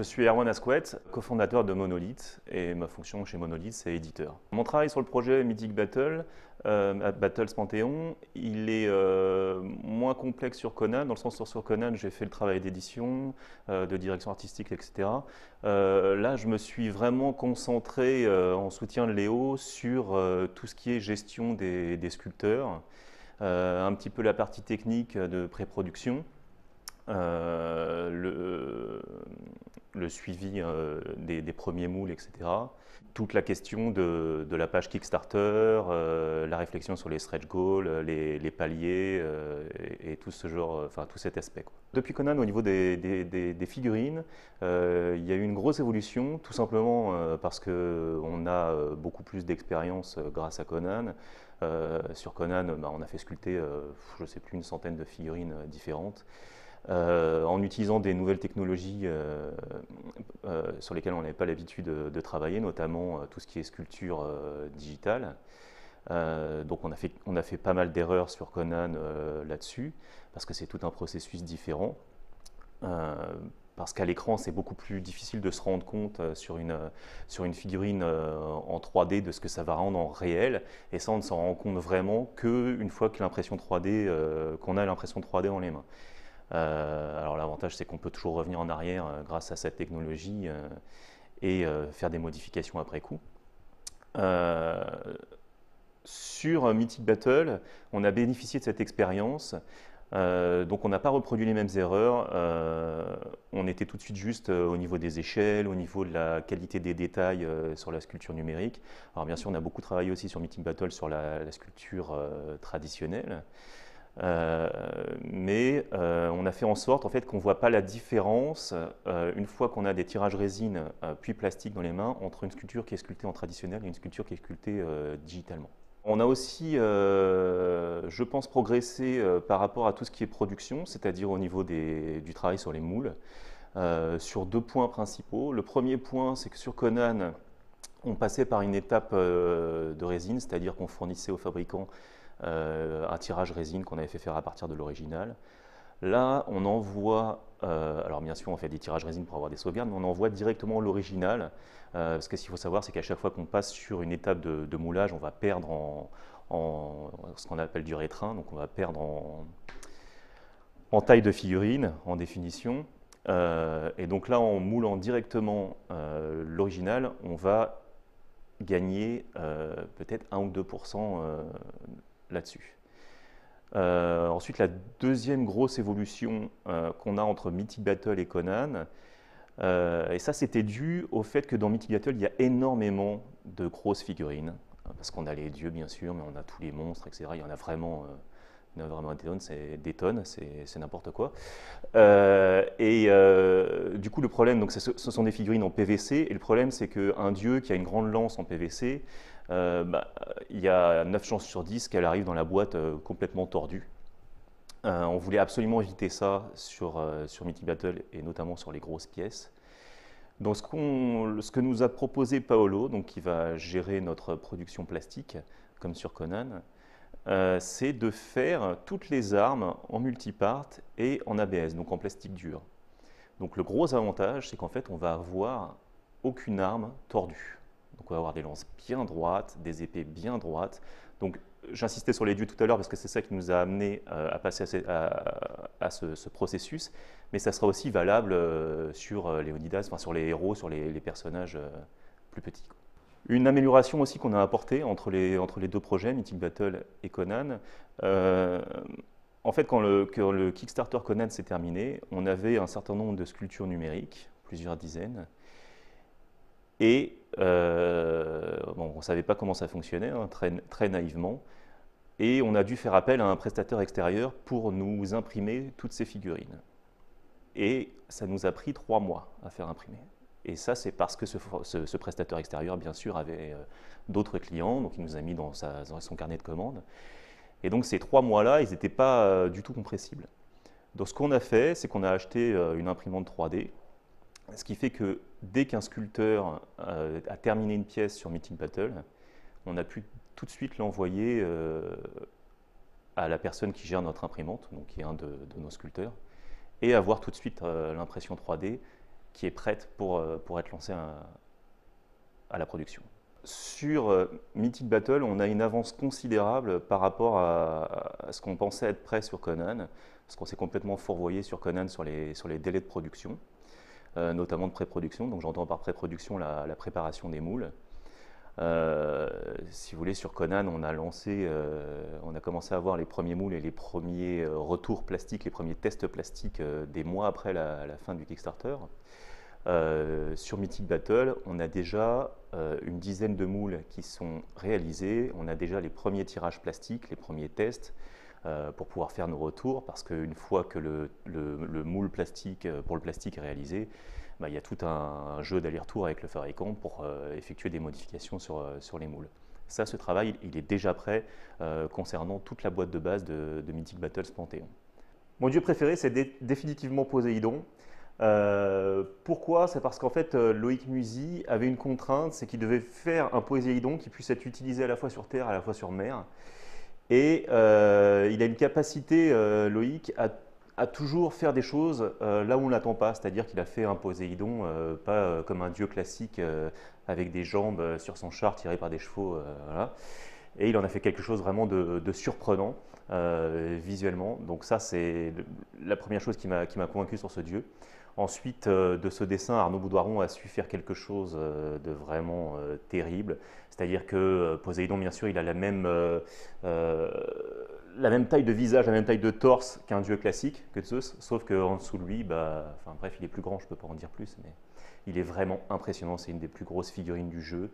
Je suis Erwan Asquette, cofondateur de Monolith et ma fonction chez Monolith c'est éditeur. Mon travail sur le projet Mythic Battle, euh, Battles Panthéon, il est euh, moins complexe sur Conan, dans le sens où sur Conan j'ai fait le travail d'édition, euh, de direction artistique, etc. là je me suis vraiment concentré en soutien de Léo sur tout ce qui est gestion des, des sculpteurs, un petit peu la partie technique de pré-production. Le, le suivi euh, des, premiers moules, etc. Toute la question de, la page Kickstarter, euh, la réflexion sur les stretch goals, les, paliers euh, et, tout ce genre, enfin tout cet aspect. Depuis Conan, au niveau des, figurines, il y a eu une grosse évolution, tout simplement parce qu'on a beaucoup plus d'expérience grâce à Conan. sur Conan, bah, on a fait sculpter, je ne sais plus, une centaine de figurines différentes. Euh, en utilisant des nouvelles technologies euh, euh, sur lesquelles on n'avait pas l'habitude de, travailler, notamment tout ce qui est sculpture digitale. donc on a, fait, on a fait pas mal d'erreurs sur Conan là-dessus, parce que c'est tout un processus différent. parce qu'à l'écran, c'est beaucoup plus difficile de se rendre compte sur, une, sur une figurine en 3D de ce que ça va rendre en réel. Et ça, on ne s'en rend compte vraiment qu'une fois que l'impression 3D, qu'on a l'impression 3D dans les mains. Euh, alors l'avantage, c'est qu'on peut toujours revenir en arrière euh, grâce à cette technologie euh, et faire des modifications après coup. sur Mythic Battle, on a bénéficié de cette expérience. donc on n'a pas reproduit les mêmes erreurs. on était tout de suite juste au niveau des échelles, au niveau de la qualité des détails sur la sculpture numérique. Alors bien sûr, on a beaucoup travaillé aussi sur Mythic Battle sur la sculpture traditionnelle. Mais on a fait en sorte en fait, qu'on ne voit pas la différence, euh, une fois qu'on a des tirages résine puis plastique dans les mains, entre une sculpture qui est sculptée en traditionnel et une sculpture qui est sculptée digitalement. On a aussi, je pense, progressé par rapport à tout ce qui est production, c'est-à-dire au niveau du travail sur les moules, sur deux points principaux. Le premier point, c'est que sur Conan, on passait par une étape de résine, c'est-à-dire qu'on fournissait aux fabricants euh, un tirage résine qu'on avait fait faire à partir de l'original. Là, on envoie, euh, alors bien sûr, on fait des tirages résine pour avoir des sauvegardes, mais on envoie directement l'original. Euh, parce que ce qu'il faut savoir, c'est qu'à chaque fois qu'on passe sur une étape de, moulage, on va perdre en, ce qu'on appelle du rétrain, donc on va perdre en, taille de figurine, en définition. et donc là, en moulant directement l'original, on va gagner peut-être 1 ou 2% là-dessus. Euh, ensuite, la deuxième grosse évolution euh, qu'on a entre Mythic Battle et Conan, euh, et ça c'était dû au fait que dans Mythic Battle, il y a énormément de grosses figurines, hein, parce qu'on a les dieux bien sûr, mais on a tous les monstres, etc. Il y en a vraiment, a vraiment des tonnes, c'est des tonnes, c'est n'importe quoi. et du coup, le problème, donc, ce sont des figurines en PVC, et le problème c'est qu'un dieu qui a une grande lance en PVC, euh, bah, il y a 9 chances sur 10 qu'elle arrive dans la boîte euh, complètement tordue. Euh, on voulait absolument éviter ça sur, sur Mythic Battle et notamment sur les grosses pièces. Donc ce, ce, que nous a proposé Paolo, donc qui va gérer notre production plastique, comme sur Conan, c'est de faire toutes les armes en multipart et en ABS, donc en plastique dur. Donc le gros avantage, c'est qu'en fait, on va avoir aucune arme tordue. Donc on va avoir des lances bien droites, des épées bien droites. Donc j'insistais sur les dieux tout à l'heure parce que c'est ça qui nous a amené euh, à passer à, ce, processus, mais ça sera aussi valable euh, sur euh, Léonidas, enfin sur les héros, sur les, personnages plus petits. Une amélioration aussi qu'on a apportée entre les, deux projets, Mythic Battle et Conan, en fait, quand le, quand le Kickstarter Conan s'est terminé, on avait un certain nombre de sculptures numériques, plusieurs dizaines, et euh, bon, on ne savait pas comment ça fonctionnait, hein, très, très, naïvement. Et on a dû faire appel à un prestataire extérieur pour nous imprimer toutes ces figurines. Et ça nous a pris trois mois à faire imprimer. Et ça, c'est parce que ce, ce, prestataire extérieur, bien sûr, avait euh, d'autres clients, donc il nous a mis dans, son carnet de commandes. Et donc ces trois mois-là, ils n'étaient pas euh, du tout compressibles. Donc ce qu'on a fait, c'est qu'on a acheté une imprimante 3D ce qui fait que dès qu'un sculpteur euh, a terminé une pièce sur Meeting Battle, on a pu tout de suite l'envoyer euh, à la personne qui gère notre imprimante, donc qui est un de, nos sculpteurs, et avoir tout de suite euh, l'impression 3D qui est prête pour, pour être lancée à, la production. Sur Mythic Battle, on a une avance considérable par rapport à, ce qu'on pensait être prêt sur Conan, parce qu'on s'est complètement fourvoyé sur Conan sur les, délais de production, notamment de pré-production. Donc j'entends par pré-production la, préparation des moules. Euh, si vous voulez, sur Conan, on a lancé, euh, on a commencé à voir les premiers moules et les premiers euh, retours plastiques, les premiers tests plastiques des mois après la, fin du Kickstarter. sur Mythic Battle, on a déjà une dizaine de moules qui sont réalisés. On a déjà les premiers tirages plastiques, les premiers tests pour pouvoir faire nos retours. Parce qu'une fois que le, le, moule plastique pour le plastique est réalisé, bah, il y a tout un, jeu d'aller-retour avec le Fabricant pour euh, effectuer des modifications sur, euh, les moules. Ça, ce travail, il est déjà prêt euh, concernant toute la boîte de base de, Mythic Battles Panthéon. Mon dieu préféré, c'est définitivement Poséidon. pourquoi? C'est parce qu'en fait, Loïc Musy avait une contrainte, c'est qu'il devait faire un Poséidon qui puisse être utilisé à la fois sur terre, à la fois sur mer. Et il a une capacité, Loïc, à toujours faire des choses euh, là où on ne l'attend pas, c'est-à-dire qu'il a fait un Poséidon, euh, pas euh, comme un dieu classique avec des jambes sur son char tiré par des chevaux, et il en a fait quelque chose vraiment de, surprenant visuellement. Donc ça, c'est la première chose qui m'a convaincu sur ce dieu. Ensuite, de ce dessin, Arnaud Boudoiron a su faire quelque chose de vraiment terrible. C'est-à-dire que Poséidon, bien sûr, il a la même la même taille de visage, la même taille de torse qu'un dieu classique, que Zeus, sauf qu'en dessous de lui, bah, enfin bref, il est plus grand, je ne peux pas en dire plus, mais il est vraiment impressionnant, c'est une des plus grosses figurines du jeu.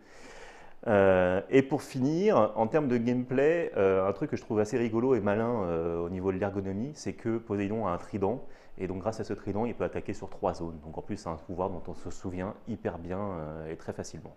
Euh, et pour finir, en termes de gameplay, euh, un truc que je trouve assez rigolo et malin euh, au niveau de l'ergonomie, c'est que Poséidon a un trident, et donc grâce à ce trident, il peut attaquer sur trois zones. Donc en plus, c'est un pouvoir dont on se souvient hyper bien et très facilement.